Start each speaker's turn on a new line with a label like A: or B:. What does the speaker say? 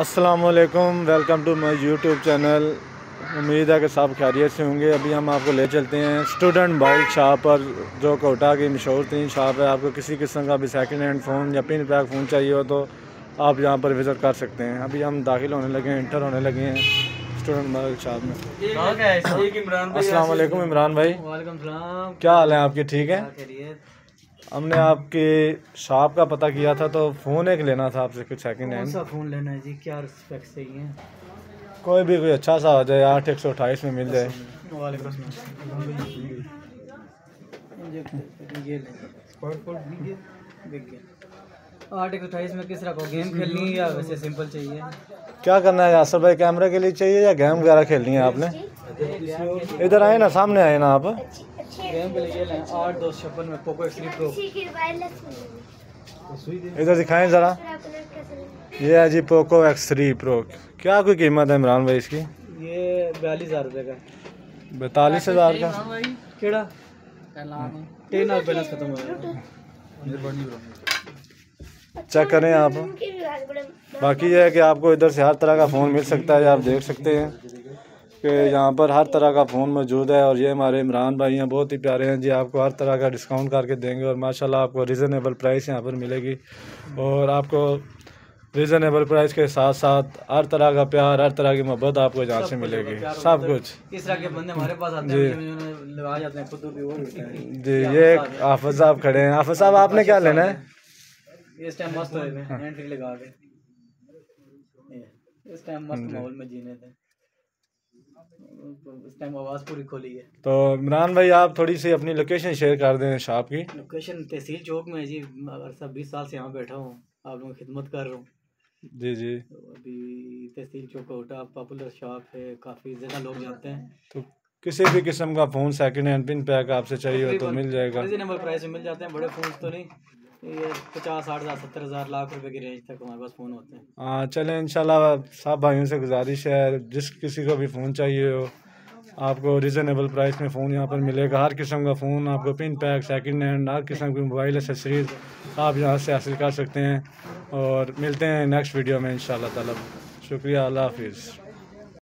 A: असलकम welcome to my YouTube channel उम्मीद है कि सब खैरियत से होंगे। अभी हम आपको ले चलते हैं स्टूडेंट बाइक शॉप पर जो कोटा की मशहूर तीन शॉप है। आपको किसी किस्म का भी सेकंड हैंड फ़ोन या पिन पैक फ़ोन चाहिए हो तो आप यहाँ पर विज़िट कर सकते हैं। अभी हम दाखिल होने लगे हैं इंटर होने लगे हैं स्टूडेंट बाइक शॉप में। असलम इमरान भाई क्या हाल है आपके? ठीक है? हमने आपके शॉप का पता किया था तो फ़ोन एक लेना था आपसे कुछ सेकंड हैंड
B: सा फ़ोन लेना है जी? क्या स्पेक्स चाहिए
A: कोई भी कोई अच्छा सा हो जाए आठ एक सौ अट्ठाईस में मिल जाए।
B: आठ एक अट्ठाईस में किस तरह को गेम खेलनी है या वैसे सिंपल चाहिए?
A: क्या करना है यासर भाई कैमरे के लिए चाहिए या गेम वगैरह खेलनी है आपने? इधर आए ना सामने आए ना आप।
B: आठ दो छप्पन में पोको
A: इधर दिखाएँ ज़रा। ये है जी पोको एक्स थ्री प्रो क्या कोई कीमत है इमरान भाई इसकी?
B: ये बयालीस हज़ार रुपये का
A: बैतालीस हज़ार का।
B: केड़ा? टेन और बैलेंस खत्म हो गया।
A: चेक करें आप। बाकी ये है कि आपको इधर से हर तरह का फ़ोन मिल सकता है आप देख सकते हैं। कि यहाँ पर हर तरह का फ़ोन मौजूद है और ये हमारे इमरान भाई हैं बहुत ही प्यारे हैं जी। आपको हर तरह का डिस्काउंट करके देंगे और माशाल्लाह आपको रिजनेबल प्राइस यहाँ पर मिलेगी। और आपको रिजनेबल प्राइस के साथ साथ हर तरह का प्यार हर तरह की मोहब्बत आपको यहाँ से मिलेगी। सब कुछ।
B: इस तरह के बंदे हमारे पास आते लगा जाते हैं खुद भी
A: जी ये हाफिज साहब खड़े हैं। हाफिज साहब आपने क्या लेना है?
B: इस टाइम मस्त हैं। लगा के। इस टाइम मस्त माहौल में जीने थे। इस टाइम आवाज़ पूरी खोली है।
A: तो इमरान भाई आप थोड़ी सी अपनी लोकेशन शेयर कर दें शॉप की।
B: लोकेशन तहसील चौक में जी। अगर सब बीस साल से यहाँ बैठा हूँ आप लोगों की खिदमत कर रहा हूँ।
A: जी जी।
B: तो अभी तहसील चौक कोटा पॉपुलर शॉप है काफ़ी ज़्यादा लोग जाते हैं।
A: तो किसी भी किस्म का phone second hand pin pack आपसे चाहिए हो तो मिल जाएगा।
B: रिजनेबल प्राइस में मिल जाते हैं बड़े फ़ोन तो नहीं। पचास हज़ार, सत्तर हज़ार, लाख की रेंज तक हमारे पास फ़ोन होते हैं।
A: हाँ चलें, इंशाल्लाह सब भाइयों से गुजारिश है। जिस किसी को भी फ़ोन चाहिए हो, आपको रिजनेबल प्राइस में फ़ोन यहाँ पर मिलेगा। हर किस्म का फ़ोन आपको पिन पैक सेकंड हैंड हर किस्म की मोबाइल एसेसरीज आप यहाँ से हासिल कर सकते हैं। और मिलते हैं नेक्स्ट वीडियो में इन ताला। शुक्रिया, अल्लाह हाफिज़।